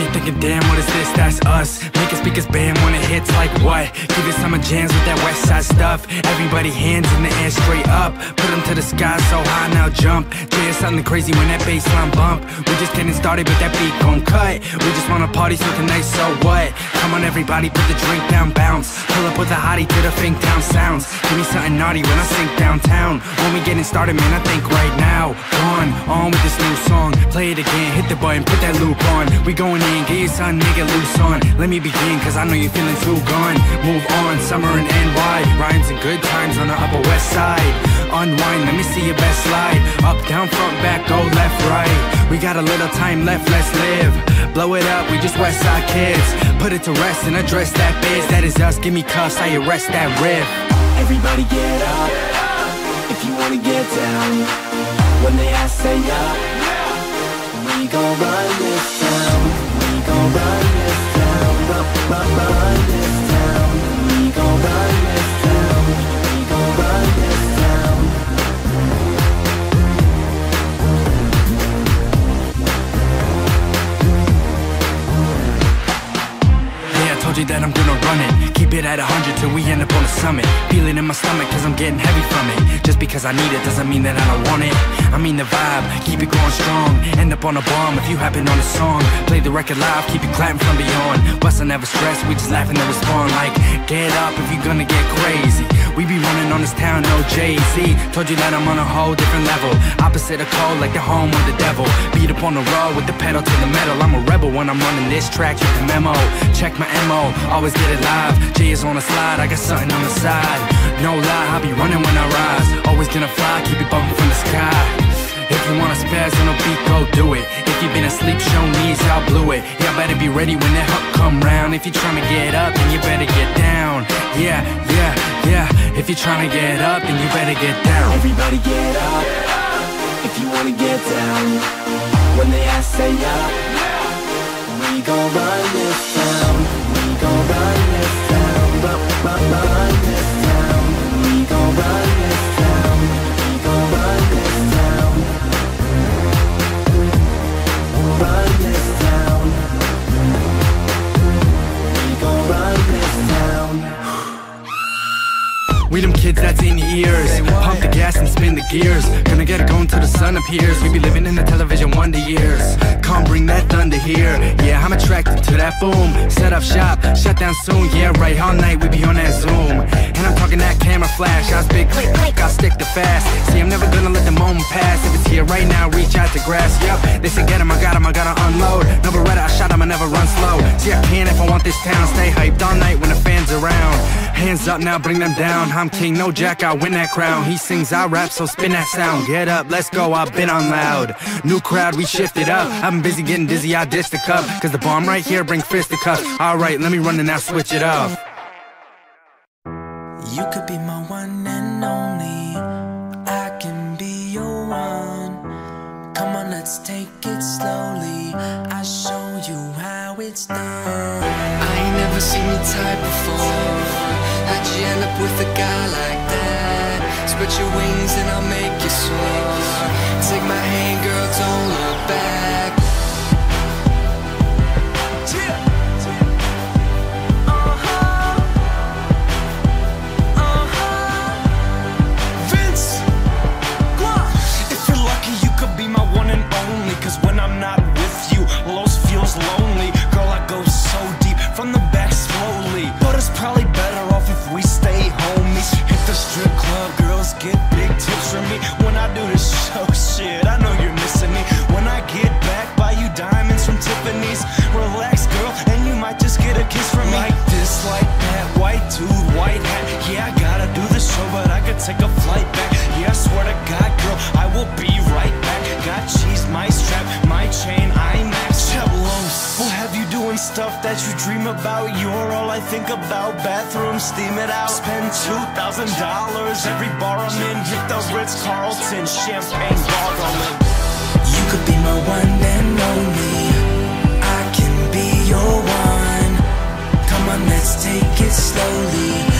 You're thinking, damn, what is this? That's us. Make it speakers bam when it hits like what? Give it summer jams with that west side stuff. Everybody hands in the air straight up. Put them to the sky so high now jump. Yeah, something crazy when that bass line bump. We just getting started, but that beat gon' cut. We just wanna party so tonight, so what? Come on, everybody, put the drink down, bounce. Pull up with a hottie to the Fink Town sounds. Give me something naughty when I sink downtown. When we getting started, man, I think right now. Gone, on with this new song. Play it again, hit the button, put that loop on. We going in, get your son, nigga, loose on. Let me begin, cause I know you're feeling too gone. Move on, summer in NY. Rhymes and good times on the Upper West Side. Unwind, let me see your best slide. Up, down, front, back, go left, right. We got a little time left, let's live. Blow it up, we just West Side kids. Put it to rest and address that biz. That is us, give me cuffs, I arrest that riff. Everybody get up if you wanna get down. When they ask, say up. We gon' run I'm gonna run it. Keep it at 100 till we end up on the summit. Feel it in my stomach cause I'm getting heavy from it. Just because I need it doesn't mean that I don't want it. I mean the vibe, keep it going strong. End up on a bomb if you happen on a song. Play the record live, keep it clapping from beyond. I never stress, we just laughing and respond like, get up if you're gonna get crazy. We be running on this town, no Jay-Z. Told you that I'm on a whole different level. Opposite of cold, like the home of the devil. Beat up on the road with the pedal to the metal. I'm a rebel when I'm running this track, you can memo. Check my MO, always get it live. Jay is on the slide, I got something on the side. No lie, I'll be running when I rise. Always gonna fly, keep it bumping from the sky. If you wanna spaz on a beat, go do it. If you been asleep, show me y'all blew it. Y'all better be ready when that hook come If you're tryna get up, then you better get down. Yeah, yeah, yeah. If you're tryna get up, then you better get down. Everybody get up if you wanna get down. We them kids that's in ears. Pump the gas and spin the gears. Gonna get it going till the sun appears. We be living in the television wonder years. Come bring that thunder here. Yeah, I'm attracted to that boom. Set up shop, shut down soon. Yeah, right, all night we be on that Zoom. And I'm talking that camera flash. I big click, click, I stick to fast. See, I'm never gonna let the moment pass. If it's here right now, reach out to grasp. Yep, they say get him, I got him, I gotta unload. No Beretta, I shot him, I never run slow. See, I can if I want this town. Stay hyped all Hands up now, bring them down. I'm king, no jack, I win that crown. He sings, I rap, so spin that sound. Get up, let's go, I've been on loud. New crowd, we shifted up. I'm busy getting dizzy, I dished the cup. Cause the bomb right here bring fisticuffs. Alright, let me run and now switch it up. You could be my one and only. I can be your one. Come on, let's take it slowly. I'll show you how it's done. I ain't never seen your type before. With a guy like that? Spread your wings and I'll make you soar. Take my hand, girl, don't look back. Relax, girl, and you might just get a kiss from me. Like this, like that, white dude, white hat. Yeah, I gotta do the show, but I could take a flight back. Yeah, I swear to God, girl, I will be right back. Got cheese, my strap, my chain, IMAX. Chevlos. We'll have you doing stuff that you dream about. You're all I think about. Bathroom, steam it out. Spend two thousand dollars every bar I'm in. Hit the Ritz Carlton, champagne gargling. You could be my one and only. It slowly.